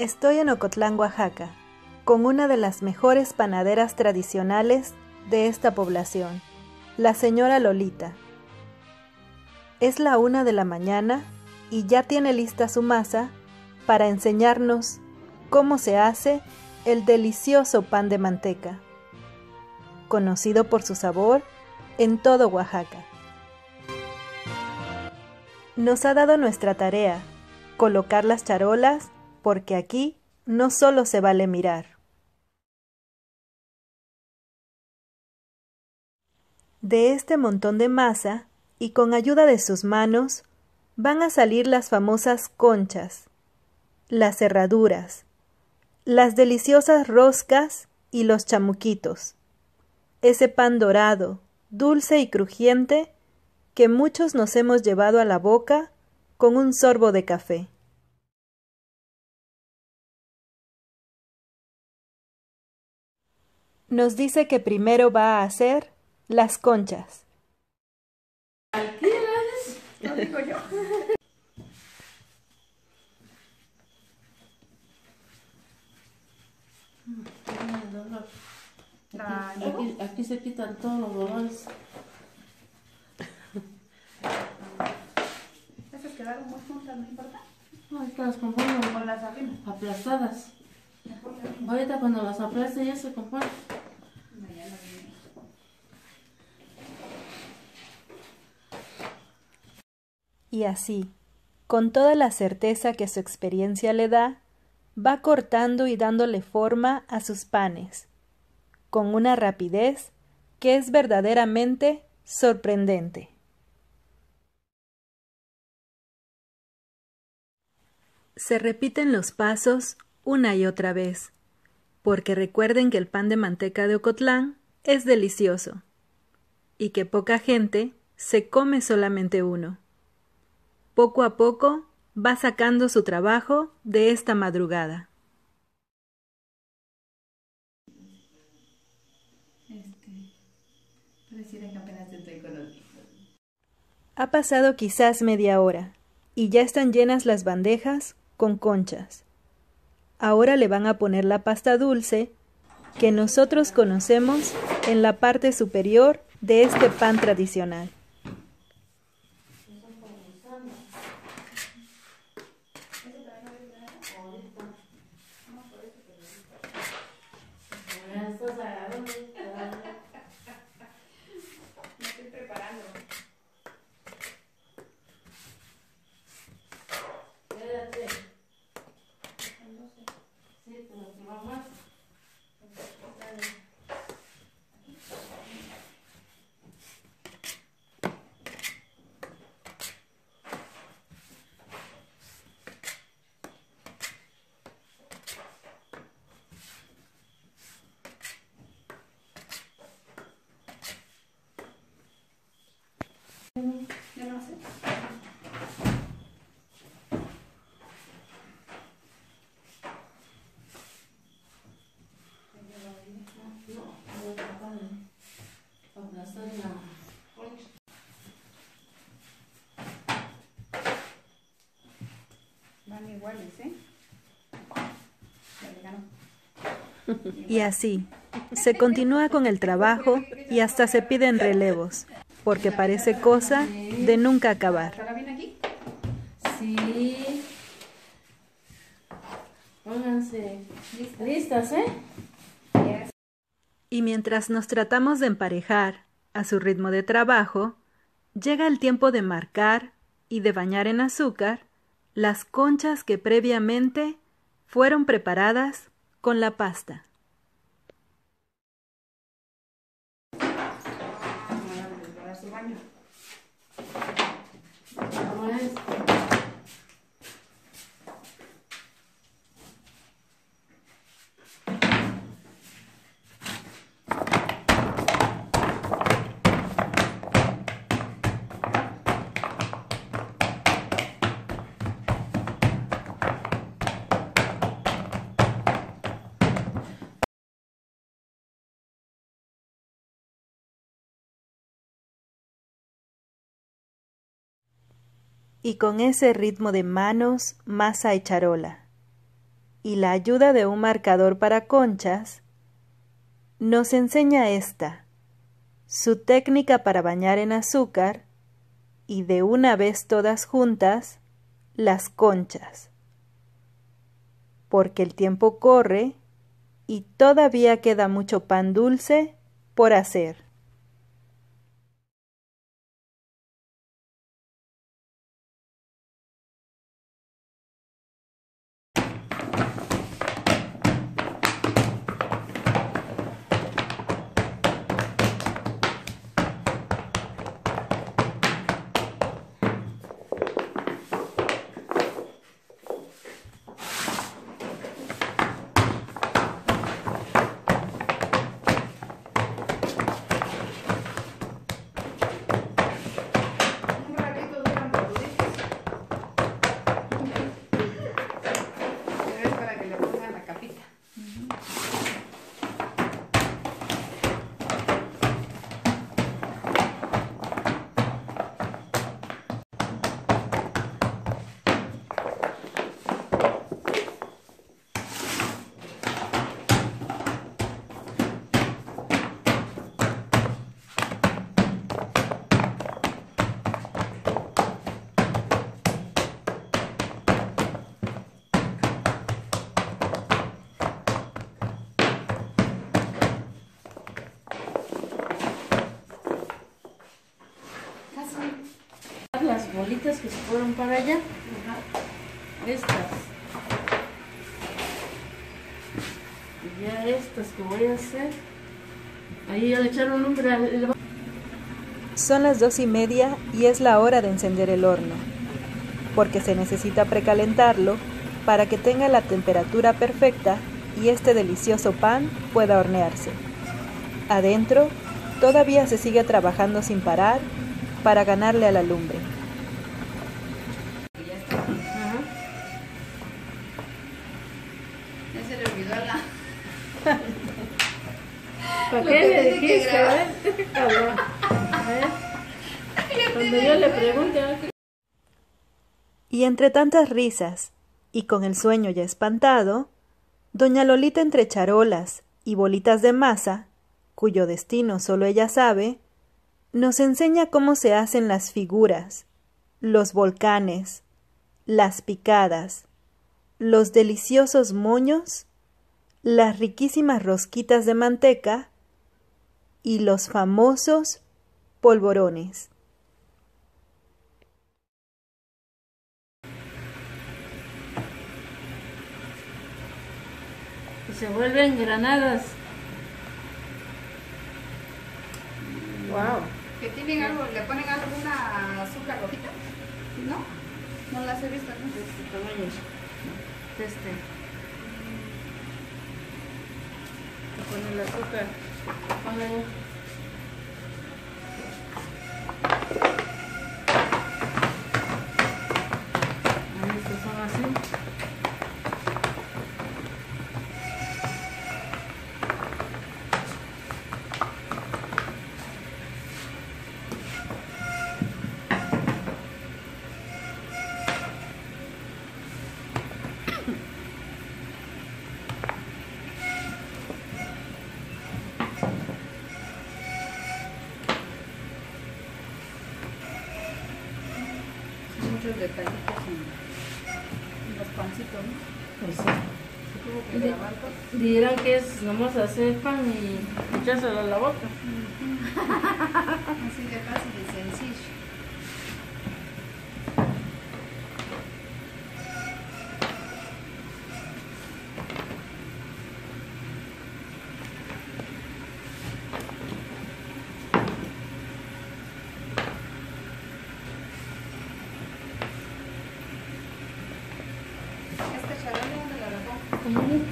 Estoy en Ocotlán, Oaxaca, con una de las mejores panaderas tradicionales de esta población, la señora Lolita. Es la una de la mañana y ya tiene lista su masa para enseñarnos cómo se hace el delicioso pan de manteca, conocido por su sabor en todo Oaxaca. Nos ha dado nuestra tarea, colocar las charolas, porque aquí no solo se vale mirar. De este montón de masa, y con ayuda de sus manos, van a salir las famosas conchas, las cerraduras, las deliciosas roscas y los chamuquitos, ese pan dorado, dulce y crujiente que muchos nos hemos llevado a la boca con un sorbo de café. Nos dice que primero va a hacer las conchas. Lo digo yo. Aquí, aquí, aquí se quitan todos los dolores. Esas quedaron muy juntas, no importa. No, es que las compongo Con las arriba. aplastadas. Ahorita cuando las aplaste ya se componen. Y así, con toda la certeza que su experiencia le da, va cortando y dándole forma a sus panes, con una rapidez que es verdaderamente sorprendente. Se repiten los pasos una y otra vez, porque recuerden que el pan de manteca de Ocotlán es delicioso, y que poca gente se come solamente uno. Poco a poco va sacando su trabajo de esta madrugada. Este, pareciera que apenas. Ha pasado quizás media hora y ya están llenas las bandejas con conchas. Ahora le van a poner la pasta dulce que nosotros conocemos en la parte superior de este pan tradicional. Ya estás agarrando. Me estoy preparando. Quédate. Sí, pero si va más. Yo no sé. No, no capaz de aplastar la concha. Van iguales, ¿eh? Y así, se continúa con el trabajo y hasta se piden relevos, porque parece cosa de nunca acabar. ¿Estará bien aquí? Sí. Pónganse listas, ¿eh? Y mientras nos tratamos de emparejar a su ritmo de trabajo, llega el tiempo de marcar y de bañar en azúcar las conchas que previamente fueron preparadas con la pasta. Y con ese ritmo de manos, masa y charola. y la ayuda de un marcador para conchas, nos enseña esta, su técnica para bañar en azúcar y de una vez todas juntas, las conchas. Porque el tiempo corre y todavía queda mucho pan dulce por hacer. Bolitas que se fueron para allá. Estas. Y ya estas que voy a hacer. Ahí ya le echaron al... el- Son las dos y media y es la hora de encender el horno, porque se necesita precalentarlo para que tenga la temperatura perfecta y este delicioso pan pueda hornearse. Adentro, todavía se sigue trabajando sin parar para ganarle a la lumbre. Y entre tantas risas, y con el sueño ya espantado, doña Lolita entre charolas y bolitas de masa, cuyo destino solo ella sabe, nos enseña cómo se hacen las figuras, los volcanes, las picadas, los deliciosos moños, las riquísimas rosquitas de manteca y los famosos polvorones. Se vuelven granadas. Wow. Que tienen algo, le ponen alguna azúcar rojita. ¿No? No las he visto. ¿no? De este tamaño. De este. Con el azúcar. Muchos detallitos en, en los pancitos, ¿no? Pues sí. Tuvo que De-. Dirán que es nomás hacer pan y echárselo a la boca. Así de fácil y sencillo. ¿Este charola dónde la dejó? Ahí.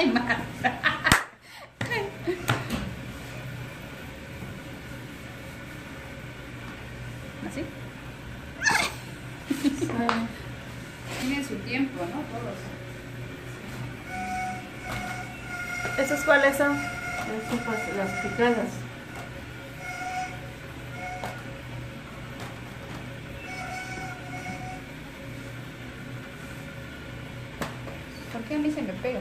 Ay, Marta. ¿Así? Tienen su tiempo, ¿no? Todos. ¿Esos cuáles son? Estas pas- las picadas. ¿Por qué a mí se me pega?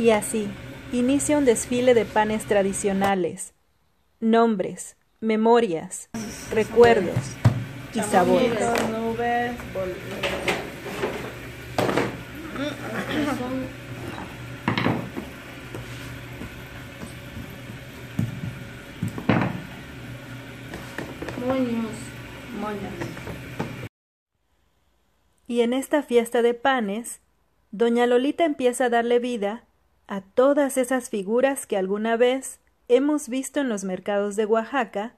Y así, inicia un desfile de panes tradicionales, nombres, memorias, recuerdos y sabores. Y en esta fiesta de panes, doña Lolita empieza a darle vida a todas esas figuras que alguna vez hemos visto en los mercados de Oaxaca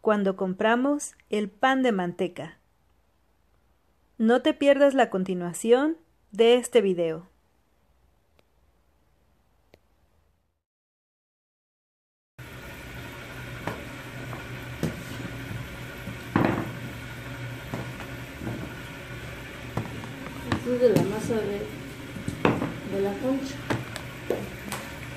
cuando compramos el pan de manteca. No te pierdas la continuación de este video. La masa de, de la concha.